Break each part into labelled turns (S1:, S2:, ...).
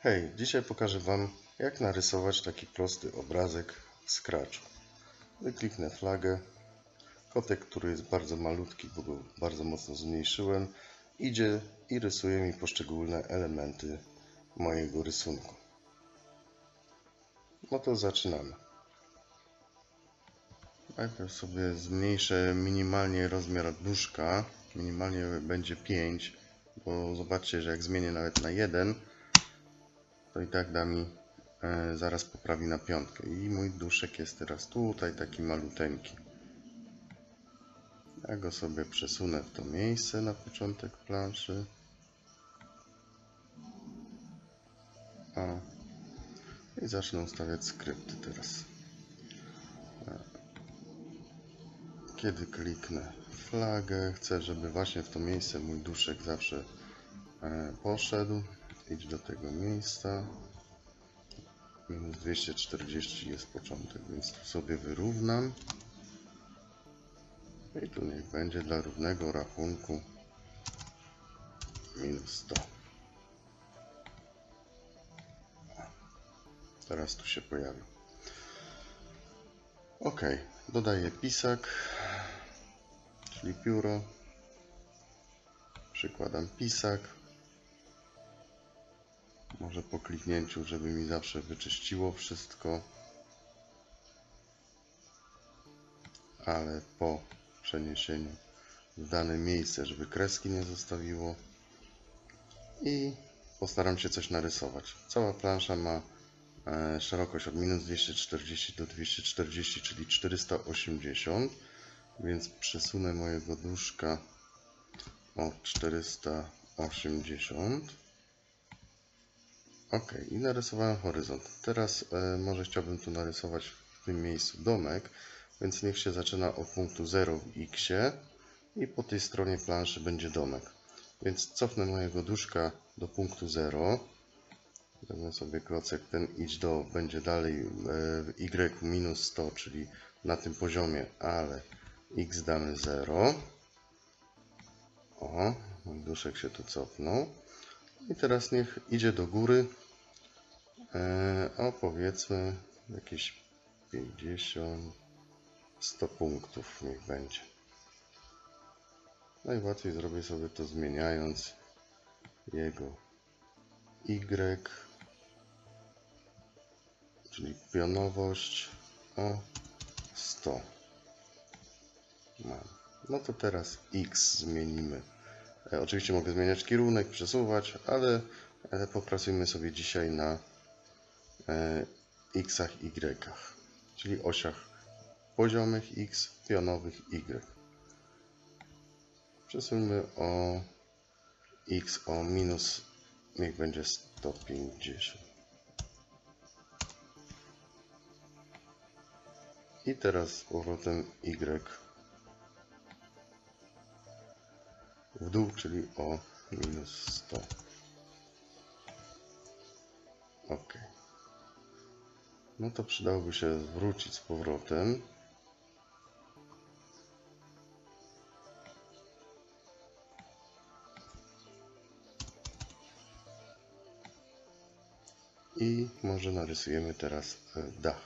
S1: Hej, dzisiaj pokażę Wam jak narysować taki prosty obrazek w Scratchu. Wykliknę flagę. Kotek, który jest bardzo malutki, bo go bardzo mocno zmniejszyłem, idzie i rysuje mi poszczególne elementy mojego rysunku. No to zaczynamy. Najpierw sobie zmniejszę minimalnie rozmiar duszka. Minimalnie będzie 5, bo zobaczcie, że jak zmienię nawet na 1, to i tak da mi e, zaraz poprawi na piątkę. I mój duszek jest teraz tutaj taki maluteńki. Ja go sobie przesunę w to miejsce na początek planszy. O. I zacznę ustawiać skrypty teraz. Kiedy kliknę flagę, chcę, żeby właśnie w to miejsce mój duszek zawsze e, poszedł. Idź do tego miejsca. Minus 240 jest początek, więc tu sobie wyrównam. I tu niech będzie dla równego rachunku minus 100. Teraz tu się pojawi. Ok, dodaję pisak, czyli pióro. Przykładam pisak. Może po kliknięciu, żeby mi zawsze wyczyściło wszystko. Ale po przeniesieniu w dane miejsce, żeby kreski nie zostawiło. I postaram się coś narysować. Cała plansza ma e, szerokość od minus 240 do 240, czyli 480. Więc przesunę mojego duszka o 480. Ok, i narysowałem horyzont. Teraz e, może chciałbym tu narysować w tym miejscu domek, więc niech się zaczyna od punktu 0 w x i po tej stronie planszy będzie domek. Więc cofnę mojego duszka do punktu 0. Wezmę sobie klocek ten idź do, będzie dalej e, w y minus 100, czyli na tym poziomie, ale x damy 0. O, mój duszek się tu cofnął. I teraz niech idzie do góry e, o powiedzmy jakieś 50 100 punktów niech będzie. Najłatwiej zrobię sobie to zmieniając jego y, czyli pionowość o 100. Mam. No to teraz x zmienimy. E, oczywiście mogę zmieniać kierunek, przesuwać, ale e, popracujmy sobie dzisiaj na e, xach, y, czyli osiach poziomych x, pionowych y. Przesuńmy o x o minus, niech będzie 150. I teraz z powrotem y w dół, czyli o minus 100. No to przydałoby się wrócić z powrotem. I może narysujemy teraz e, dach.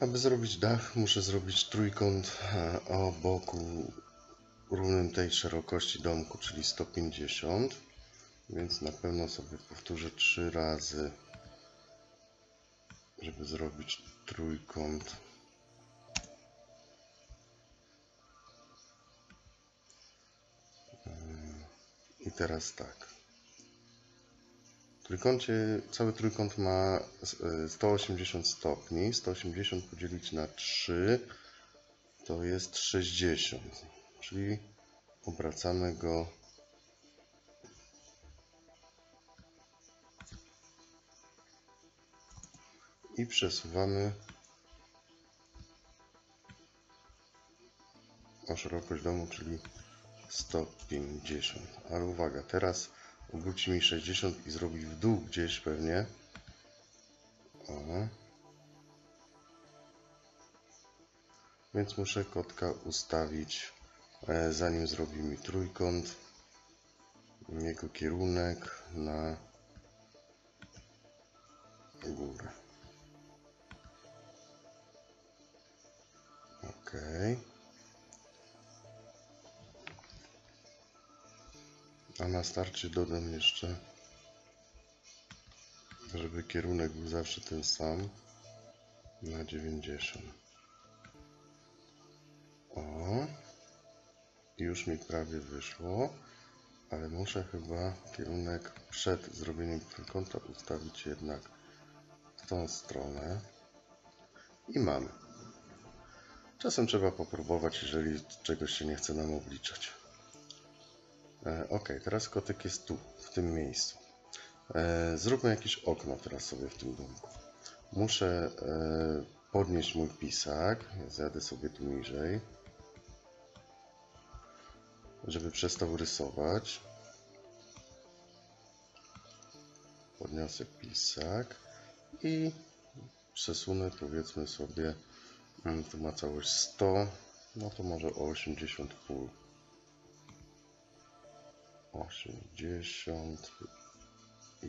S1: Aby zrobić dach, muszę zrobić trójkąt e, o boku równym tej szerokości domku, czyli 150. Więc na pewno sobie powtórzę trzy razy, żeby zrobić trójkąt. E, I teraz tak trójkącie, cały trójkąt ma 180 e, stopni. 180 podzielić na 3 to jest 60. Czyli obracamy go i przesuwamy o szerokość domu, czyli 150. Ale uwaga, teraz obróci mi 60 i zrobi w dół gdzieś pewnie. O. Więc muszę kotka ustawić zanim zrobi mi trójkąt, jego kierunek na górę. Ok. A na starcie dodam jeszcze, żeby kierunek był zawsze ten sam na 90. O, już mi prawie wyszło, ale muszę chyba kierunek przed zrobieniem trójkąta ustawić jednak w tą stronę i mamy. Czasem trzeba popróbować, jeżeli czegoś się nie chce nam obliczać. E, ok, teraz kotek jest tu, w tym miejscu. E, zróbmy jakieś okno teraz sobie w tym domku. Muszę e, podnieść mój pisak. Zjadę sobie tu niżej. Żeby przestał rysować. Podniosę pisak i przesunę powiedzmy sobie mm, tu ma całość 100 no to może o 80 pół 80 Y.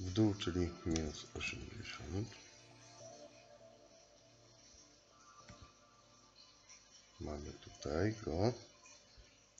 S1: W dół, czyli minus 80. Mamy tutaj go.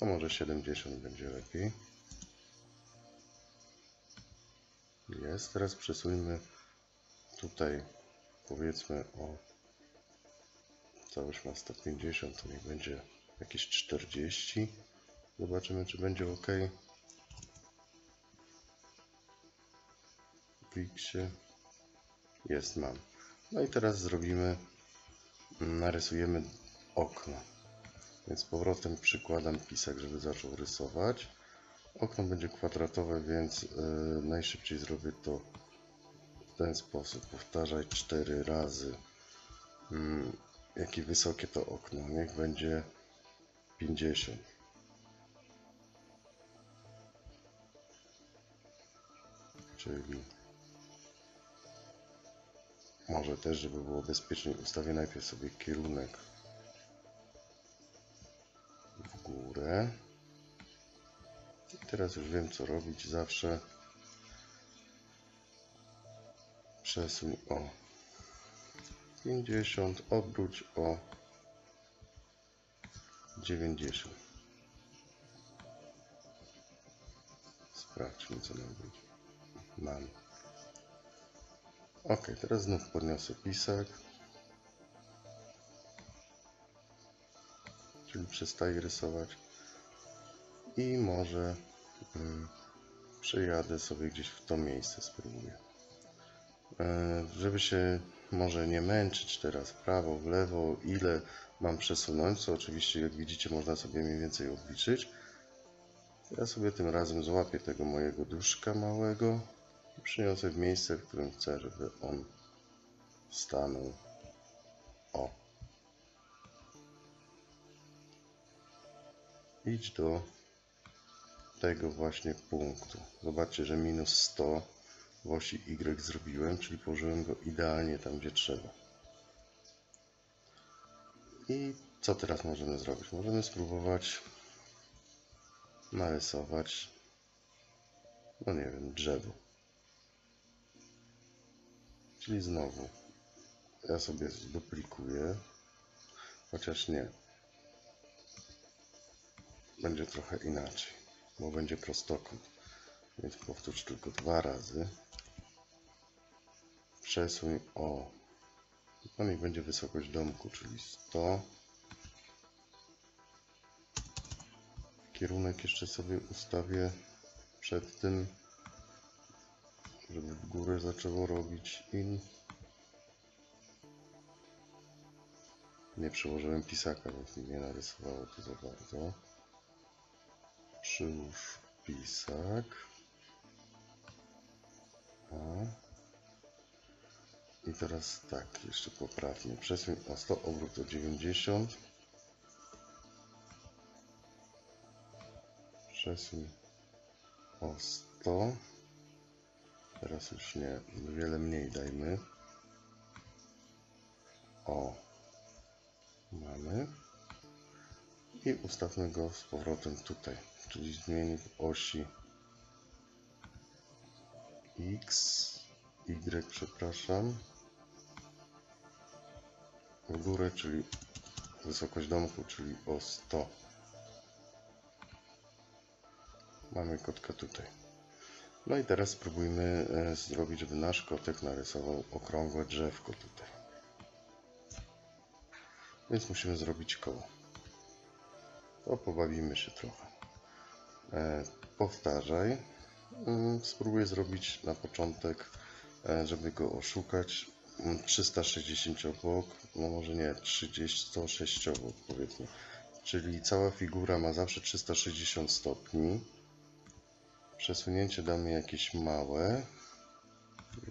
S1: No może 70 będzie lepiej. Jest. Teraz przesuńmy tutaj powiedzmy o całość ma 150, to niech będzie jakieś 40. Zobaczymy, czy będzie ok. W Xie jest, mam. No i teraz zrobimy, narysujemy okno. Więc z powrotem przykładam pisak, żeby zaczął rysować. Okno będzie kwadratowe, więc yy, najszybciej zrobię to w ten sposób. Powtarzaj 4 razy. Yy, jakie wysokie to okno. Niech będzie 50. Czyli może też, żeby było bezpieczniej, ustawię najpierw sobie kierunek górę. I teraz już wiem, co robić. Zawsze przesuń o 50, obróć o 90. Sprawdźmy, co nam będzie. Mam. Ok, teraz znów podniosę pisak. Czyli rysować. I może hmm, przejadę sobie gdzieś w to miejsce, spróbuję. E, żeby się może nie męczyć teraz w prawo, w lewo, ile mam przesunąć, co oczywiście jak widzicie można sobie mniej więcej obliczyć. Ja sobie tym razem złapię tego mojego duszka małego i przyniosę w miejsce, w którym chcę, żeby on stanął. Idź do tego właśnie punktu. Zobaczcie, że minus 100 w osi Y zrobiłem, czyli położyłem go idealnie tam, gdzie trzeba. I co teraz możemy zrobić? Możemy spróbować narysować, no nie wiem, drzewo. Czyli znowu, ja sobie zduplikuję, chociaż nie. Będzie trochę inaczej, bo będzie prostokąt. Więc powtórz tylko dwa razy. Przesuń o no niech będzie wysokość domku, czyli 100 kierunek jeszcze sobie ustawię przed tym żeby w górę zaczęło robić in. Nie przyłożyłem pisaka, więc nie narysowało to za bardzo przyłóż pisak o. I teraz tak, jeszcze poprawnie. Przesuń o 100, obrót o 90. Przesuń o 100. Teraz już nie, wiele mniej dajmy. O, mamy. I ustawmy go z powrotem tutaj, czyli zmieni w osi X, Y, przepraszam. W górę, czyli wysokość domku, czyli o 100. Mamy kotka tutaj. No i teraz spróbujmy e, zrobić, żeby nasz kotek narysował okrągłe drzewko tutaj. Więc musimy zrobić koło. To pobawimy się trochę. E, powtarzaj. Mm, Spróbuję zrobić na początek, e, żeby go oszukać, mm, 360 obok, no może nie, 30, 106 obok powiedzmy. Czyli cała figura ma zawsze 360 stopni. Przesunięcie damy jakieś małe.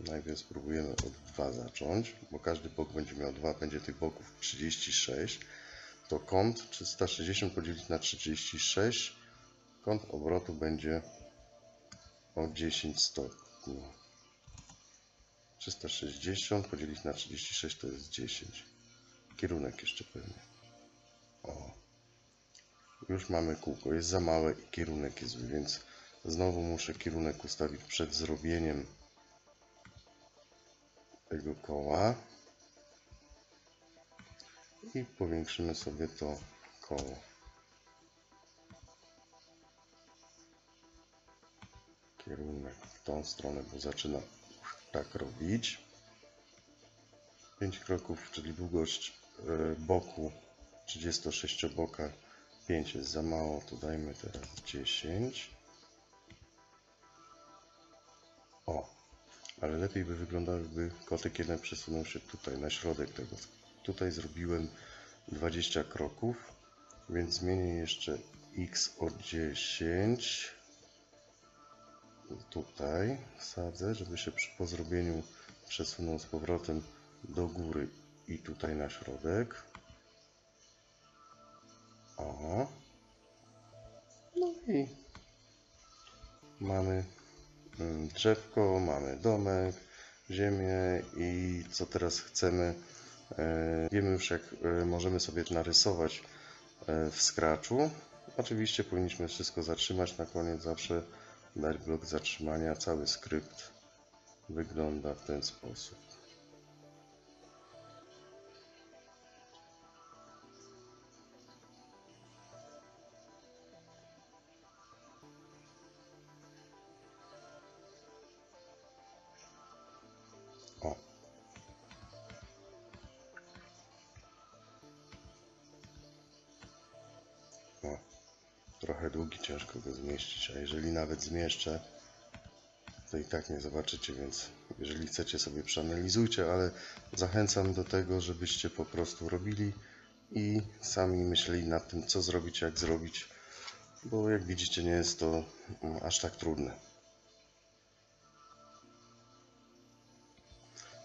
S1: Najpierw spróbujemy od 2 zacząć, bo każdy bok będzie miał 2, będzie tych boków 36. To kąt 360 podzielić na 36. Kąt obrotu będzie o 10 stopni. 360 podzielić na 36 to jest 10. Kierunek jeszcze pewnie. O. Już mamy kółko. Jest za małe i kierunek jest zły, więc znowu muszę kierunek ustawić przed zrobieniem tego koła. I powiększymy sobie to koło. Kierunek w tą stronę, bo zaczyna tak robić. 5 kroków, czyli długość e, boku 36 boka 5 jest za mało, to dajmy teraz 10. O, ale lepiej by wyglądało, gdyby kotek jeden przesunął się tutaj, na środek tego. Tutaj zrobiłem 20 kroków, więc zmienię jeszcze x o 10. Tutaj wsadzę, żeby się przy, po zrobieniu przesunął z powrotem do góry i tutaj na środek. O. No i mamy mm, drzewko, mamy domek, ziemię i co teraz chcemy. E, Wiemy już jak e, możemy sobie narysować e, w Scratchu. Oczywiście powinniśmy wszystko zatrzymać na koniec, zawsze dać blok zatrzymania. Cały skrypt wygląda w ten sposób. Długi, ciężko go zmieścić, a jeżeli nawet zmieszczę, to i tak nie zobaczycie, więc jeżeli chcecie sobie przeanalizujcie, ale zachęcam do tego, żebyście po prostu robili i sami myśleli nad tym, co zrobić, jak zrobić, bo jak widzicie, nie jest to mm, aż tak trudne.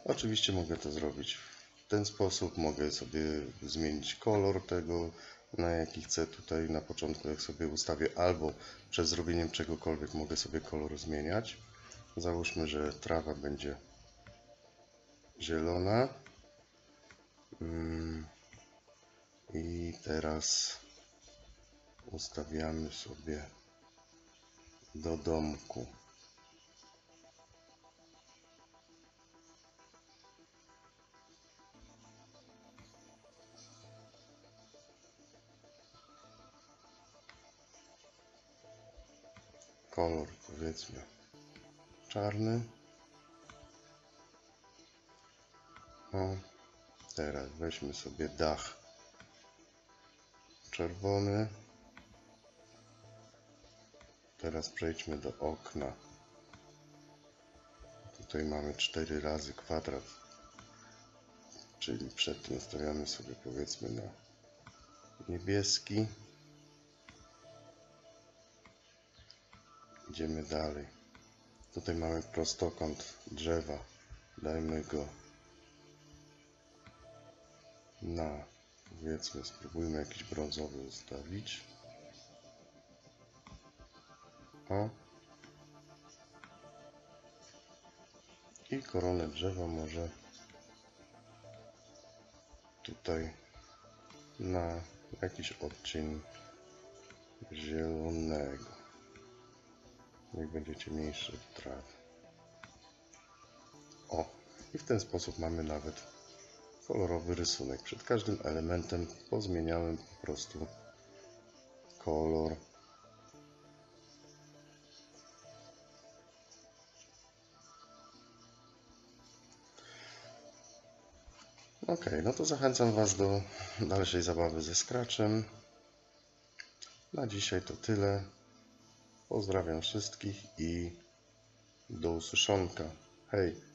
S1: Oczywiście mogę to zrobić w ten sposób. Mogę sobie zmienić kolor tego, na jaki chcę tutaj na początku, jak sobie ustawię, albo przed zrobieniem czegokolwiek mogę sobie kolor zmieniać. Załóżmy, że trawa będzie zielona. Mm. I teraz ustawiamy sobie do domku. Kolor powiedzmy czarny. O, teraz weźmy sobie dach czerwony. Teraz przejdźmy do okna. Tutaj mamy 4 razy kwadrat, czyli przed tym stawiamy sobie powiedzmy na niebieski. Idziemy dalej. Tutaj mamy prostokąt drzewa. Dajmy go na, powiedzmy, spróbujmy jakiś brązowy ustawić. O. I koronę drzewa może tutaj na jakiś odcień zielonego. Niech będzie ciemniejszy od trawy. O, i w ten sposób mamy nawet kolorowy rysunek. Przed każdym elementem pozmieniałem po prostu kolor. Ok, no to zachęcam Was do dalszej zabawy ze Scratchem. Na dzisiaj to tyle. Pozdrawiam wszystkich i do usłyszonka. Hej!